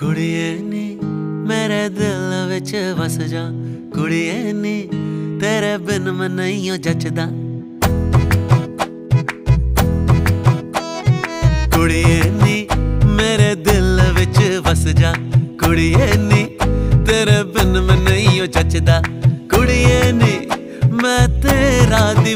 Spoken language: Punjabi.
ਕੁੜੀਏ ਨੀ, ਮੇਰੇ ਦਿਲ ਵਿੱਚ ਵਸ ਜਾ। ਕੁੜੀਏ ਨੀ, ਤੇਰੇ ਬਿਨ ਮੈਂ ਨਹੀਂ ਜੱਚਦਾ। ਕੁੜੀਏ ਨੀ, ਮੇਰੇ ਦਿਲ ਵਿੱਚ ਵਸ ਜਾ। ਕੁੜੀਏ ਨੀ, ਤੇਰੇ ਬਿਨ ਮੈਂ ਨਹੀਂ ਜੱਚਦਾ। ਕੁੜੀਏ ਨੀ, ਮੈਂ ਤੇਰਾ ਦੀ